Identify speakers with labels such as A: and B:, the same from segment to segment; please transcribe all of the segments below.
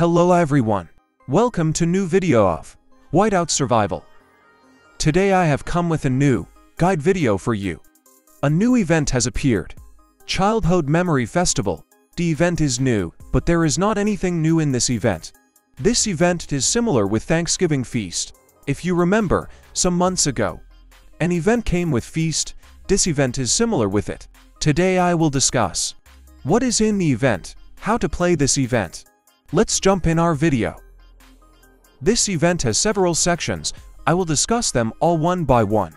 A: Hello everyone. Welcome to new video of Whiteout Survival. Today I have come with a new guide video for you. A new event has appeared. Childhood Memory Festival. The event is new, but there is not anything new in this event. This event is similar with Thanksgiving Feast. If you remember, some months ago, an event came with Feast, this event is similar with it. Today I will discuss what is in the event, how to play this event. Let's jump in our video. This event has several sections, I will discuss them all one by one.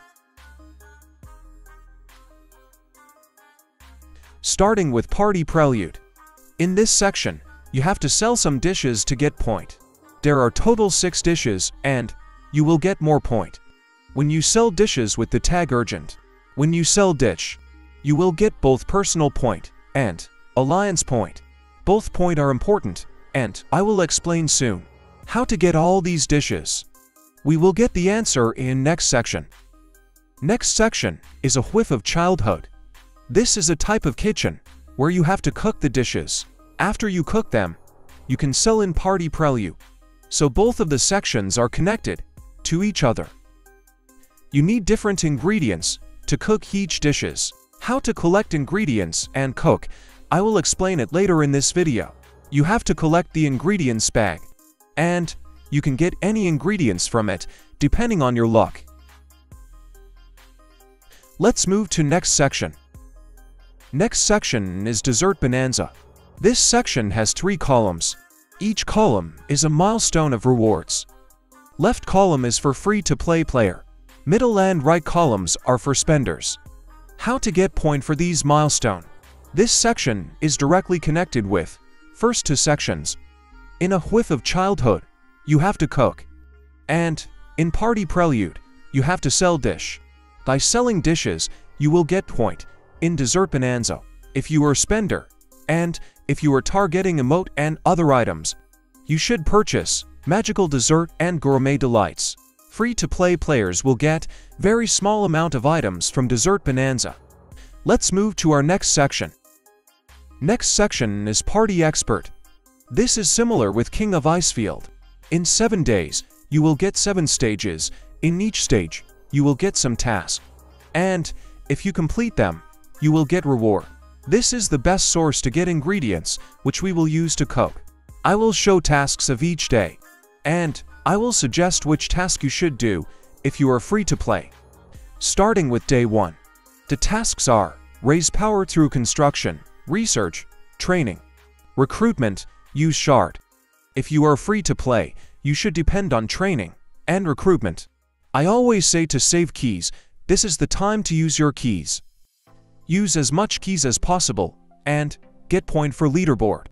A: Starting with Party Prelude. In this section, you have to sell some dishes to get point. There are total 6 dishes, and you will get more point. When you sell dishes with the tag urgent, when you sell dish, you will get both personal point and alliance point. Both point are important, and I will explain soon how to get all these dishes. We will get the answer in next section. Next section is a whiff of childhood. This is a type of kitchen where you have to cook the dishes. After you cook them, you can sell in party prelude. So both of the sections are connected to each other. You need different ingredients to cook each dishes. How to collect ingredients and cook, I will explain it later in this video. You have to collect the ingredients bag. And you can get any ingredients from it, depending on your luck. Let's move to next section. Next section is Dessert Bonanza. This section has three columns. Each column is a milestone of rewards. Left column is for free-to-play player. Middle and right columns are for spenders. How to get point for these milestone. This section is directly connected with first two sections. In a whiff of childhood, you have to cook. And in party prelude, you have to sell dish. By selling dishes, you will get point in dessert bonanza if you are spender. And if you are targeting emote and other items, you should purchase magical dessert and gourmet delights. Free-to-play players will get very small amount of items from Dessert Bonanza. Let's move to our next section. Next section is Party Expert. This is similar with King of Icefield. In 7 days, you will get 7 stages. In each stage, you will get some tasks. And, if you complete them, you will get reward. This is the best source to get ingredients, which we will use to cook. I will show tasks of each day. And, I will suggest which task you should do if you are free to play. Starting with day 1. The tasks are Raise power through construction, research, training, recruitment, use shard. If you are free to play, you should depend on training and recruitment. I always say to save keys, this is the time to use your keys. Use as much keys as possible and get point for leaderboard.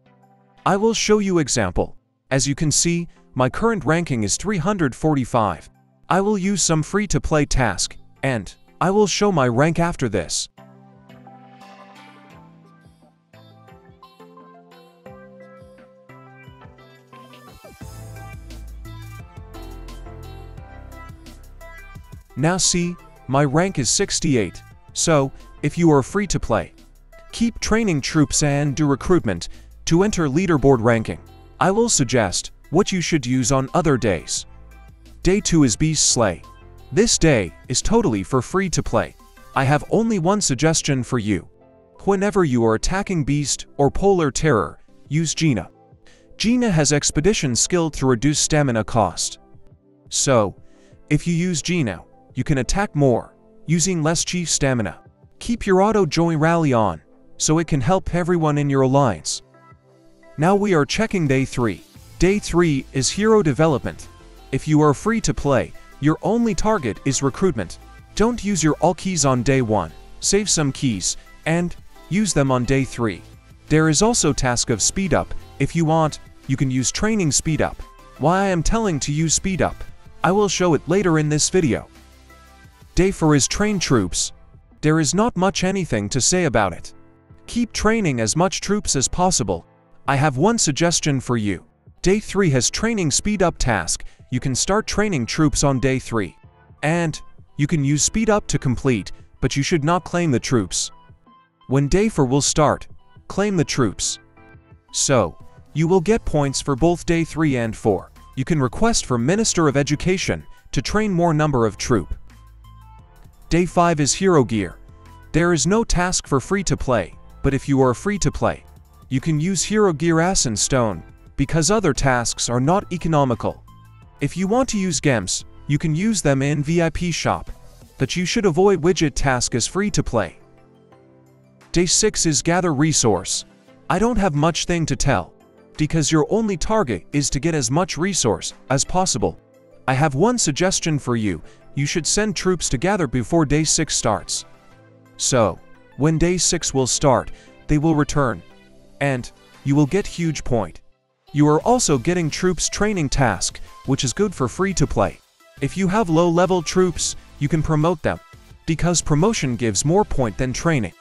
A: I will show you example. As you can see, my current ranking is 345. I will use some free-to-play task, and I will show my rank after this. Now see, my rank is 68, so, if you are free to play, keep training troops and do recruitment to enter leaderboard ranking. I will suggest what you should use on other days. Day 2 is Beast Slay. This day is totally for free to play. I have only one suggestion for you. Whenever you are attacking Beast or Polar Terror, use Gina. Gina has expedition skill to reduce stamina cost. So, if you use Gina, you can attack more, using less chief stamina. Keep your auto join rally on, so it can help everyone in your alliance. Now we are checking day 3. Day 3 is hero development. If you are free to play, your only target is recruitment. Don't use your all keys on day 1. Save some keys, and use them on day 3. There is also task of speed up. If you want, you can use training speed up. Why I am telling to use speed up, I will show it later in this video. Day 4 is train troops. There is not much anything to say about it. Keep training as much troops as possible. I have one suggestion for you. Day 3 has training speed up task. You can start training troops on day 3. And you can use speed up to complete, but you should not claim the troops. When day 4 will start, claim the troops. So, You will get points for both day 3 and 4. You can request for Minister of Education to train more number of troop. Day 5 is Hero Gear. There is no task for free to play, but if you are free to play, you can use Hero Gear Essence Stone, because other tasks are not economical. If you want to use gems, you can use them in VIP shop, but you should avoid widget task as free to play. Day 6 is Gather Resource. I don't have much thing to tell, because your only target is to get as much resource as possible. I have one suggestion for you, you should send troops to gather before day 6 starts. So, when day 6 will start, they will return, and you will get huge point. You are also getting troops training task, which is good for free to play. If you have low level troops, you can promote them, because promotion gives more point than training.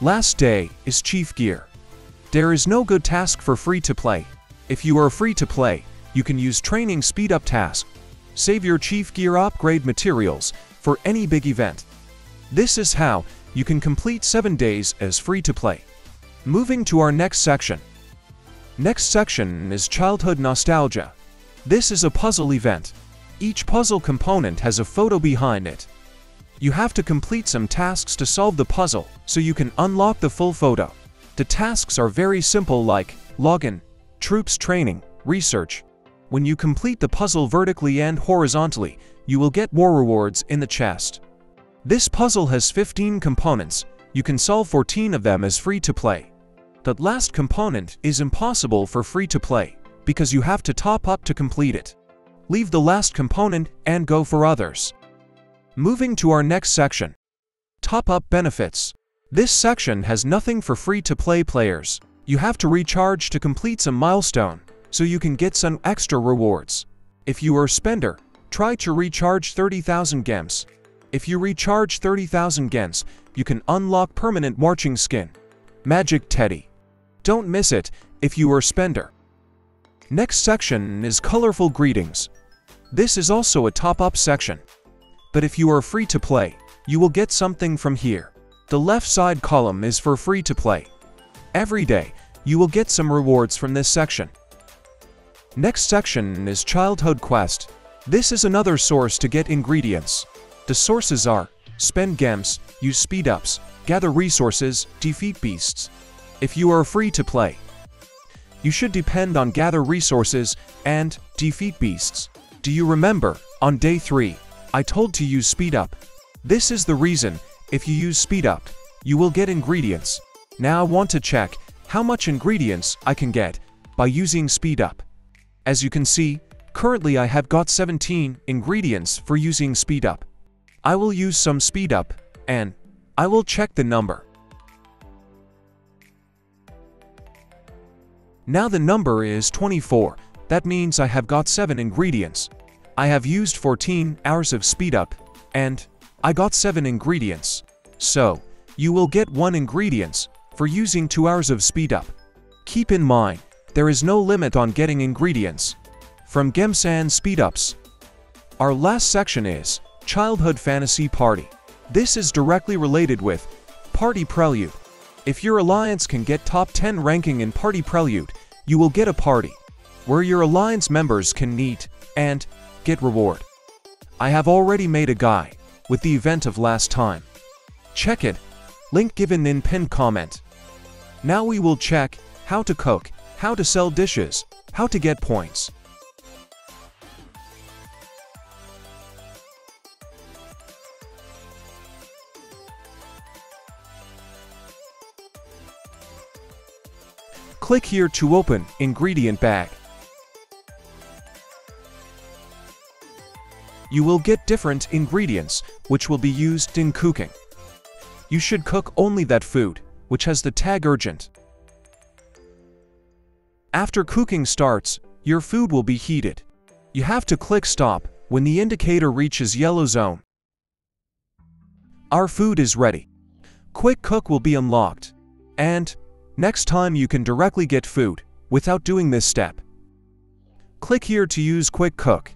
A: Last day is Chief Gear. There is no good task for free to play. If you are free to play, you can use training speed up task. Save your Chief Gear upgrade materials for any big event. This is how you can complete 7 days as free to play. Moving to our next section. Next section is Childhood Nostalgia. This is a puzzle event. Each puzzle component has a photo behind it. You have to complete some tasks to solve the puzzle, so you can unlock the full photo. The tasks are very simple like login, troops training, research. When you complete the puzzle vertically and horizontally, you will get more rewards in the chest. This puzzle has 15 components, you can solve 14 of them as free to play. The last component is impossible for free to play, because you have to top up to complete it. Leave the last component and go for others. Moving to our next section. Top-up benefits. This section has nothing for free-to-play players. You have to recharge to complete some milestone, so you can get some extra rewards. If you are a spender, try to recharge 30,000 gems. If you recharge 30,000 gems, you can unlock permanent marching skin. Magic Teddy. Don't miss it if you are a spender. Next section is Colorful Greetings. This is also a top-up section. But if you are free to play, you will get something from here. The left side column is for free to play. Every day, you will get some rewards from this section. Next section is Childhood Quest. This is another source to get ingredients. The sources are spend gems, use speed-ups, gather resources, defeat beasts. If you are free to play, you should depend on gather resources and defeat beasts. Do you remember, on day 3, I told to use speed up. This is the reason, if you use speed up, you will get ingredients. Now I want to check how much ingredients I can get by using speed up. As you can see, currently I have got 17 ingredients for using speed up. I will use some speed up and I will check the number. Now the number is 24. That means I have got 7 ingredients. I have used 14 hours of speed up, and I got 7 ingredients. So, you will get 1 ingredients for using 2 hours of speed up. Keep in mind, there is no limit on getting ingredients. From Gemsan Speed Ups. Our last section is Childhood Fantasy Party. This is directly related with Party Prelude. If your alliance can get top 10 ranking in Party Prelude, you will get a party, where your alliance members can meet and get reward. I have already made a guy with the event of last time. Check it, link given in pinned comment. Now we will check how to cook, how to sell dishes, how to get points. Click here to open ingredient bag. you will get different ingredients which will be used in cooking. You should cook only that food, which has the tag urgent. After cooking starts, your food will be heated. You have to click stop when the indicator reaches yellow zone. Our food is ready. Quick Cook will be unlocked. And, next time you can directly get food, without doing this step. Click here to use Quick Cook.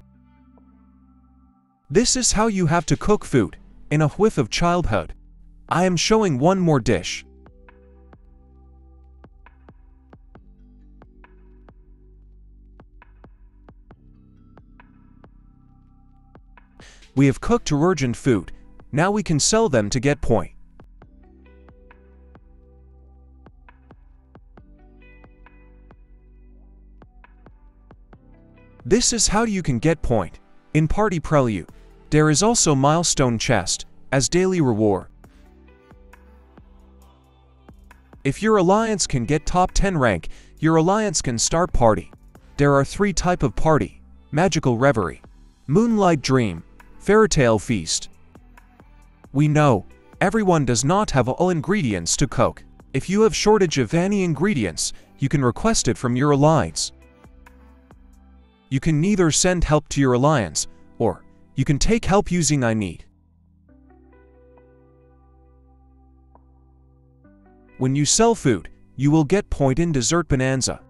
A: This is how you have to cook food, in a whiff of childhood. I am showing one more dish. We have cooked urgent food. Now we can sell them to get point. This is how you can get point. In Party Prelude, there is also milestone chest as daily reward. If your alliance can get top 10 rank, your alliance can start party. There are three type of party, Magical Reverie, Moonlight Dream, Fairytale Feast. We know, everyone does not have all ingredients to cook. If you have shortage of any ingredients, you can request it from your alliance. You can neither send help to your alliance, or you can take help using I need. When you sell food, you will get point in Dessert Bonanza.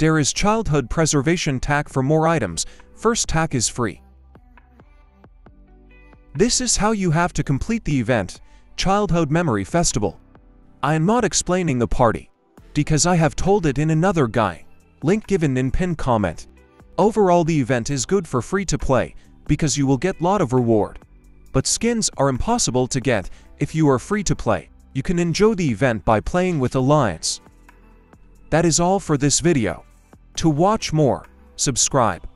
A: There is Childhood Preservation tack for more items, first tack is free. This is how you have to complete the event, Childhood Memory Festival. I am not explaining the party, because I have told it in another guide, link given in pin comment. Overall the event is good for free to play, because you will get lot of reward. But skins are impossible to get if you are free to play. You can enjoy the event by playing with Alliance. That is all for this video. To watch more, subscribe.